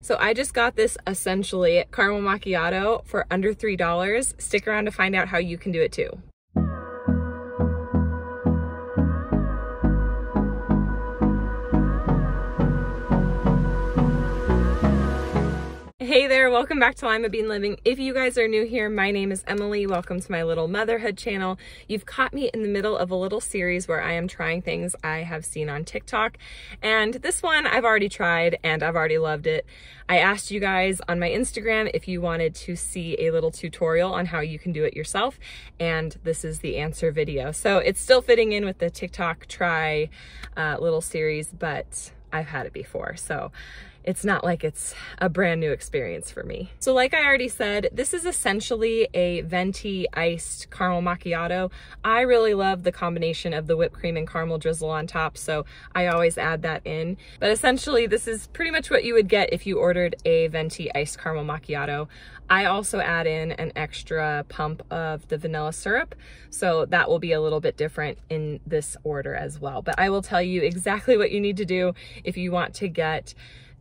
So I just got this essentially caramel macchiato for under $3. Stick around to find out how you can do it too. Hey there, welcome back to Limabean Living. If you guys are new here, my name is Emily. Welcome to my little motherhood channel. You've caught me in the middle of a little series where I am trying things I have seen on TikTok. And this one I've already tried and I've already loved it. I asked you guys on my Instagram if you wanted to see a little tutorial on how you can do it yourself. And this is the answer video. So it's still fitting in with the TikTok try uh, little series, but I've had it before. So it's not like it's a brand new experience for me. So like I already said, this is essentially a venti iced caramel macchiato. I really love the combination of the whipped cream and caramel drizzle on top, so I always add that in. But essentially, this is pretty much what you would get if you ordered a venti iced caramel macchiato. I also add in an extra pump of the vanilla syrup, so that will be a little bit different in this order as well. But I will tell you exactly what you need to do if you want to get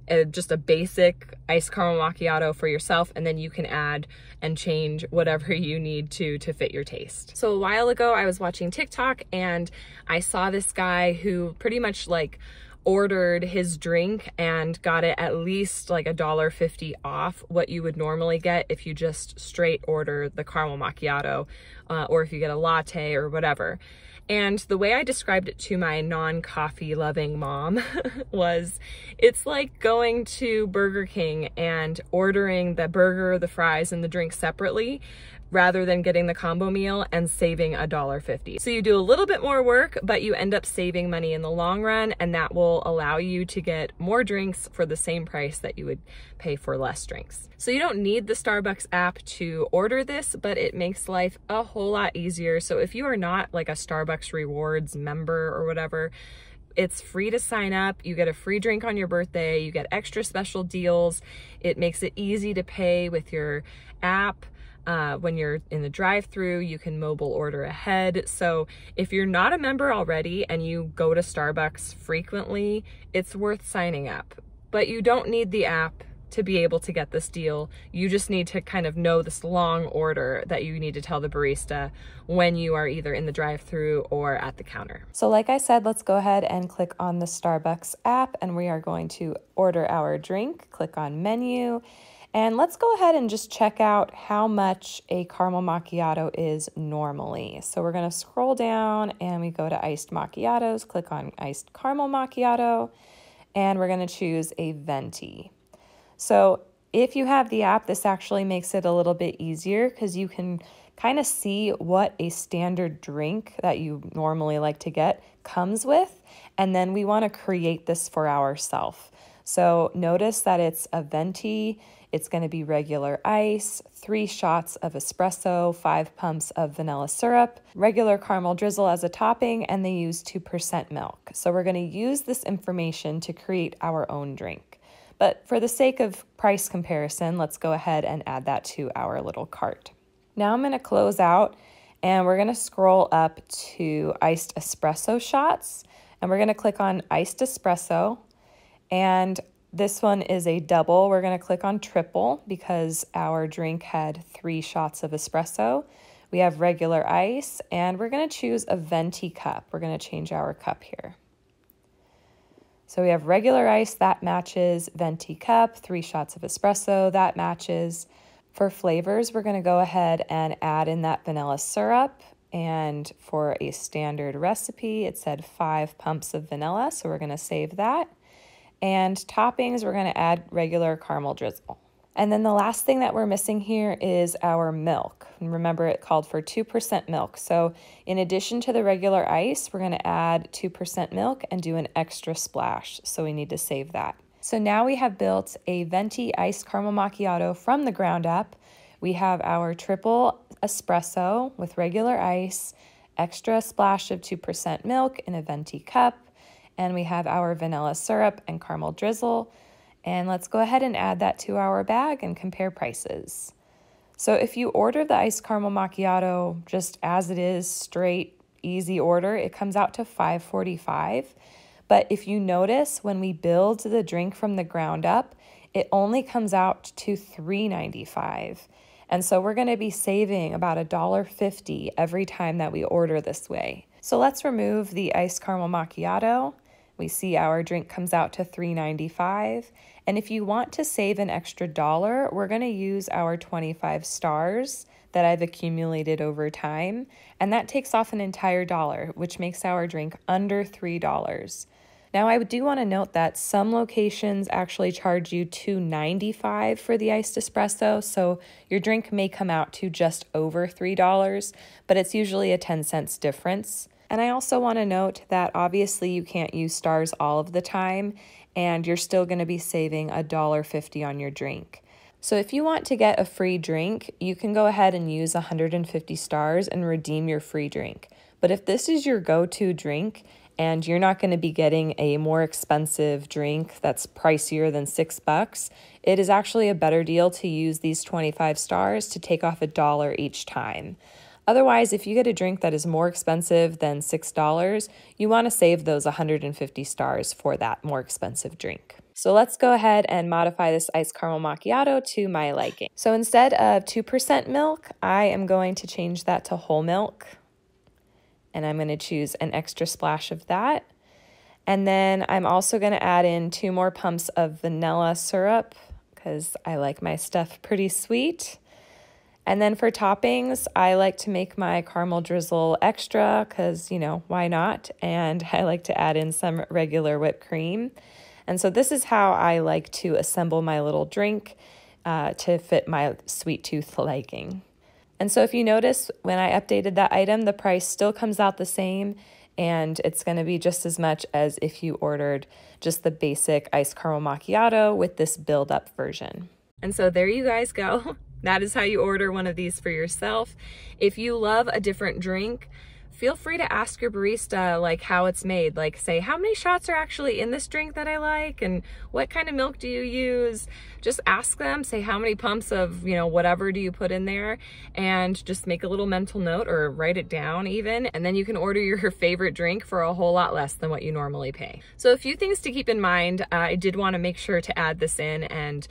a, just a basic iced caramel macchiato for yourself and then you can add and change whatever you need to to fit your taste. So a while ago I was watching TikTok and I saw this guy who pretty much like ordered his drink and got it at least like a dollar fifty off what you would normally get if you just straight order the caramel macchiato uh, or if you get a latte or whatever. And the way I described it to my non-coffee loving mom was it's like going to Burger King and ordering the burger, the fries, and the drink separately rather than getting the combo meal and saving a dollar fifty. So you do a little bit more work, but you end up saving money in the long run, and that will allow you to get more drinks for the same price that you would pay for less drinks. So you don't need the Starbucks app to order this, but it makes life a whole lot easier. So if you are not like a Starbucks rewards member or whatever, it's free to sign up. You get a free drink on your birthday. You get extra special deals. It makes it easy to pay with your app. Uh, when you're in the drive through you can mobile order ahead. So if you're not a member already and you go to Starbucks frequently, it's worth signing up. But you don't need the app to be able to get this deal. You just need to kind of know this long order that you need to tell the barista when you are either in the drive through or at the counter. So, like I said, let's go ahead and click on the Starbucks app and we are going to order our drink. Click on menu and let's go ahead and just check out how much a caramel macchiato is normally. So we're going to scroll down and we go to iced macchiatos, click on iced caramel macchiato, and we're going to choose a venti. So if you have the app, this actually makes it a little bit easier because you can kind of see what a standard drink that you normally like to get comes with. And then we want to create this for ourselves. So notice that it's a venti it's going to be regular ice, three shots of espresso, five pumps of vanilla syrup, regular caramel drizzle as a topping, and they use 2% milk. So we're going to use this information to create our own drink. But for the sake of price comparison, let's go ahead and add that to our little cart. Now I'm going to close out and we're going to scroll up to iced espresso shots and we're going to click on iced espresso and this one is a double. We're going to click on triple because our drink had three shots of espresso. We have regular ice, and we're going to choose a venti cup. We're going to change our cup here. So we have regular ice, that matches. Venti cup, three shots of espresso, that matches. For flavors, we're going to go ahead and add in that vanilla syrup. And for a standard recipe, it said five pumps of vanilla, so we're going to save that. And toppings, we're going to add regular caramel drizzle. And then the last thing that we're missing here is our milk. And remember, it called for 2% milk. So in addition to the regular ice, we're going to add 2% milk and do an extra splash. So we need to save that. So now we have built a venti iced caramel macchiato from the ground up. We have our triple espresso with regular ice, extra splash of 2% milk in a venti cup, and we have our vanilla syrup and caramel drizzle. And let's go ahead and add that to our bag and compare prices. So if you order the iced caramel macchiato just as it is, straight, easy order, it comes out to $5.45. But if you notice, when we build the drink from the ground up, it only comes out to $3.95. And so we're going to be saving about $1.50 every time that we order this way. So let's remove the iced caramel macchiato. We see our drink comes out to $3.95. And if you want to save an extra dollar, we're going to use our 25 stars that I've accumulated over time. And that takes off an entire dollar, which makes our drink under $3. Now, I do want to note that some locations actually charge you $2.95 for the iced espresso, so your drink may come out to just over $3, but it's usually a 10 cents difference. And I also want to note that obviously you can't use stars all of the time, and you're still going to be saving $1.50 on your drink. So if you want to get a free drink, you can go ahead and use 150 stars and redeem your free drink. But if this is your go to drink and you're not going to be getting a more expensive drink that's pricier than six bucks, it is actually a better deal to use these 25 stars to take off a dollar each time. Otherwise, if you get a drink that is more expensive than $6, you want to save those 150 stars for that more expensive drink. So let's go ahead and modify this iced caramel macchiato to my liking. So instead of 2% milk, I am going to change that to whole milk. And I'm going to choose an extra splash of that. And then I'm also going to add in two more pumps of vanilla syrup because I like my stuff pretty sweet. And then for toppings, I like to make my caramel drizzle extra because, you know, why not? And I like to add in some regular whipped cream. And so this is how I like to assemble my little drink uh, to fit my sweet tooth liking. And so if you notice, when I updated that item, the price still comes out the same and it's going to be just as much as if you ordered just the basic iced caramel macchiato with this build up version. And so there you guys go. That is how you order one of these for yourself. If you love a different drink, feel free to ask your barista like how it's made. Like say, how many shots are actually in this drink that I like? And what kind of milk do you use? Just ask them, say how many pumps of, you know, whatever do you put in there? And just make a little mental note or write it down even. And then you can order your favorite drink for a whole lot less than what you normally pay. So a few things to keep in mind. Uh, I did want to make sure to add this in and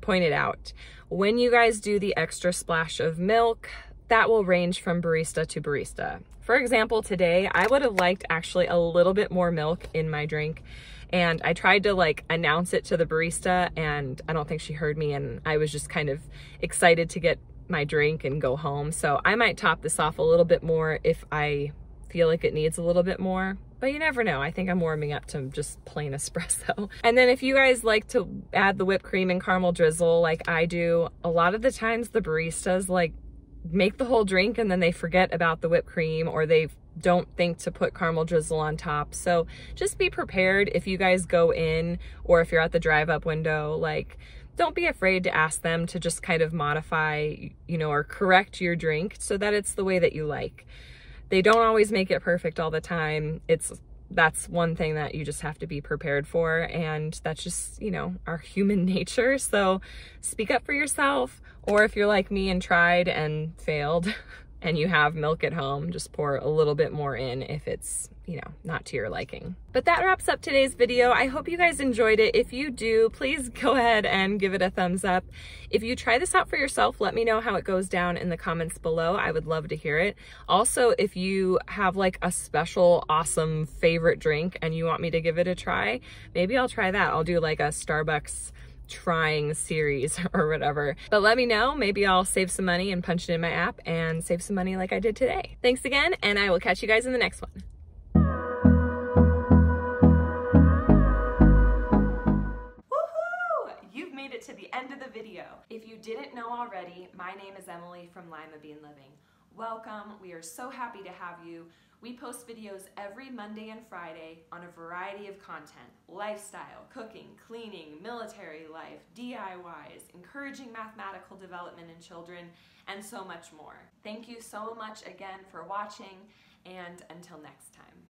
point it out. When you guys do the extra splash of milk, that will range from barista to barista. For example, today I would have liked actually a little bit more milk in my drink and I tried to like announce it to the barista and I don't think she heard me and I was just kind of excited to get my drink and go home. So I might top this off a little bit more if I feel like it needs a little bit more, but you never know. I think I'm warming up to just plain espresso. And then if you guys like to add the whipped cream and caramel drizzle like I do, a lot of the times the baristas like make the whole drink and then they forget about the whipped cream or they don't think to put caramel drizzle on top. So just be prepared if you guys go in or if you're at the drive up window, like don't be afraid to ask them to just kind of modify, you know, or correct your drink so that it's the way that you like. They don't always make it perfect all the time. It's that's one thing that you just have to be prepared for and that's just, you know, our human nature. So speak up for yourself or if you're like me and tried and failed, and you have milk at home, just pour a little bit more in if it's, you know, not to your liking. But that wraps up today's video. I hope you guys enjoyed it. If you do, please go ahead and give it a thumbs up. If you try this out for yourself, let me know how it goes down in the comments below. I would love to hear it. Also, if you have like a special awesome favorite drink and you want me to give it a try, maybe I'll try that. I'll do like a Starbucks trying series or whatever. But let me know. Maybe I'll save some money and punch it in my app and save some money like I did today. Thanks again, and I will catch you guys in the next one. Didn't know already, my name is Emily from Limabean Living. Welcome. We are so happy to have you. We post videos every Monday and Friday on a variety of content lifestyle, cooking, cleaning, military life, DIYs, encouraging mathematical development in children, and so much more. Thank you so much again for watching, and until next time.